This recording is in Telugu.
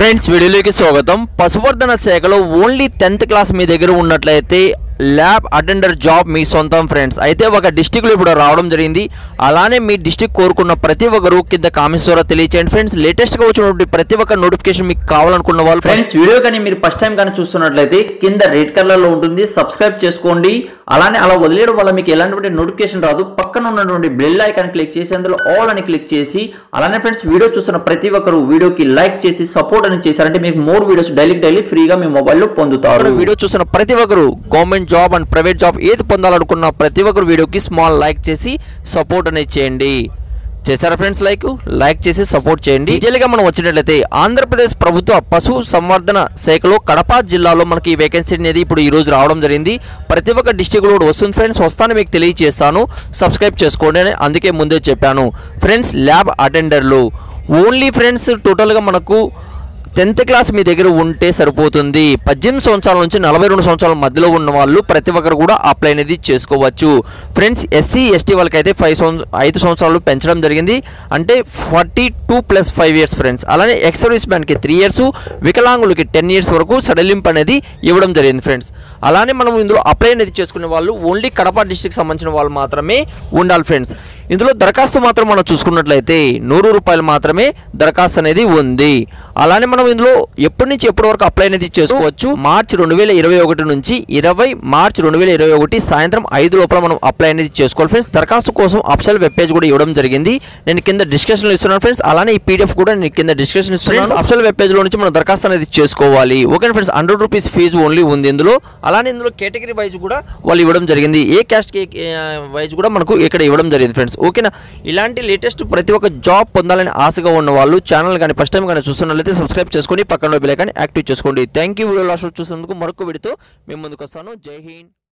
ఫ్రెండ్స్ వీడియోలోకి స్వాగతం. పశువర్ధన శాఖలో ఓన్లీ టెన్త్ క్లాస్ మీ దగ్గర ఉన్నట్లయితే ల్యాబ్ అటెండర్ జాబ్ మీ సొంతం ఫ్రెండ్స్. అయితే ఒక డిస్టిక్లో ఇప్పుడు రావడం జరిగింది. అలానే మీ డిస్టిక్ కోరుకున్న ప్రతి ఒక్కరు కింద కామెంట్స్ ద్వారా తెలియచేయండి ఫ్రెండ్స్. లేటెస్ట్గా వచ్చినటువంటి ప్రతి ఒక్క నోటిఫికేషన్ మీకు కావాలనుకున్న వాళ్ళు ఫ్రెండ్స్ వీడియో కానీ మీరు ఫస్ట్ టైం కానీ చూస్తున్నట్లయితే కింద రెడ్ కలర్లో ఉంటుంది. సబ్స్క్రైబ్ చేసుకోండి. అలానే అలా వదిలేయడం వల్ల మీకు ఎలాంటి నోటిఫికేషన్ రాదు. పక్కన ఉన్నటువంటి బెల్ ఐకాన్ క్లిక్ చేసి అందులో ఆల్ అని క్లిక్ చేసి అలానే ఫ్రెండ్స్ వీడియో చూస్తున్న ప్రతి ఒక్కరు వీడియోకి లైక్ చేసి సపోర్ట్ అని చేశారంటే మీకు మోర్ వీడియోస్ డైలీ డైలీ ఫ్రీగా మీ మొబైల్లో పొందుతారు. వీడియో చూస్తున్న ప్రతి ఒక్కరు government job and private job ఏది పొందాలనుకున్న ప్రతి ఒక్కరు వీడియోకి స్మాల్ లైక్ చేసి సపోర్ట్ అనేది చేయండి. చేశారా ఫ్రెండ్స్ లైక్ లైక్ చేసి సపోర్ట్ చేయండి. డీటెయిల్గా మనం వచ్చినట్లయితే ఆంధ్రప్రదేశ్ ప్రభుత్వ పశు సంవర్ధన శాఖలో కడప జిల్లాలో మనకి ఈ వేకెన్సీ అనేది ఇప్పుడు ఈ రోజు రావడం జరిగింది. ప్రతి ఒక్క డిస్టిక్ కూడా వస్తుంది ఫ్రెండ్స్ వస్తాను మీకు తెలియజేస్తాను సబ్స్క్రైబ్ చేసుకోండి అని అందుకే ముందే చెప్పాను. ఫ్రెండ్స్ ల్యాబ్ అటెండర్లు ఓన్లీ ఫ్రెండ్స్ టోటల్గా మనకు టెన్త్ క్లాస్ మీ దగ్గర ఉంటే సరిపోతుంది. పద్దెనిమిది సంవత్సరాల నుంచి నలభై రెండు సంవత్సరాల మధ్యలో ఉన్న వాళ్ళు ప్రతి ఒక్కరు కూడా అప్లై అనేది చేసుకోవచ్చు. ఫ్రెండ్స్ ఎస్సీ ఎస్టీ వాళ్ళకైతే ఫైవ్ సంవత్సరం ఐదు సంవత్సరాలు పెంచడం జరిగింది. అంటే forty two plus five years friends. అలానే ఎక్స్ సర్వీస్ మ్యాన్కి త్రీ ఇయర్స్ వికలాంగులకి టెన్ ఇయర్స్ వరకు సడలింపు అనేది ఇవ్వడం జరిగింది ఫ్రెండ్స్. అలానే మనం ఇందులో అప్లై అనేది చేసుకునే వాళ్ళు ఓన్లీ కడప డిస్టిక్ సంబంధించిన వాళ్ళు మాత్రమే ఉండాలి ఫ్రెండ్స్. ఇందులో దరఖాస్తు మాత్రం మనం చూసుకున్నట్లయితే నూరు రూపాయలు మాత్రమే దరఖాస్తు అనేది ఉంది. అలానే మనం ఇందులో ఎప్పటి నుంచి ఎప్పటి వరకు అప్లై అనేది చేసుకోవచ్చు? మార్చి రెండు వేల ఇరవై ఒకటి నుంచి ఇరవై మార్చి రెండు వేల ఇరవై ఒకటి సాయంత్రం ఐదు లోపల మనం అప్లై అనేది చేసుకోవాలి. ఫ్రెండ్స్ దరఖాస్తు కోసం అఫ్సల్ వెబ్ పేజ్ కూడా ఇవ్వడం జరిగింది. నేను కింద డిస్క్రిప్షన్లో ఇస్తున్నాను ఫ్రెండ్స్. అలానే ఈ పీడిఎఫ్ కూడా నేను కింద డిస్క్రిప్షన్ ఇస్తున్నాను. అఫ్సల్ వెబ్ పేజ్లో నుంచి మనం దరఖాస్తు అనేది చేసుకోవాలి. Okay friends hundred rupees fee only ఉంది ఇందులో. అలానే ఇందులో కేటగిరీ వైజ్ కూడా వాళ్ళు ఇవ్వడం జరిగింది. ఏ క్యాస్ట్ వైజ్ కూడా మనకు ఇక్కడ ఇవ్వడం జరిగింది ఫ్రెండ్స్. ఓకేనా? ఇలాంటి లేటెస్ట్ ప్రతి ఒక్క జాబ్ పొందాలని ఆశగా ఉన్న వాళ్ళు ఛానల్ కానీ ఫస్ట్ టైం కానీ చూస్తున్నట్లయితే సబ్స్క్రైబ్ చేసుకొని పక్కన బెల్ ఐకాన్ యాక్టివ్ చేసుకోండి. థ్యాంక్ యూ వీడియో లాస్ట్ చూసినందుకు మరొక వీడితో మేము ముందుకు వస్తాను. జై హింద్.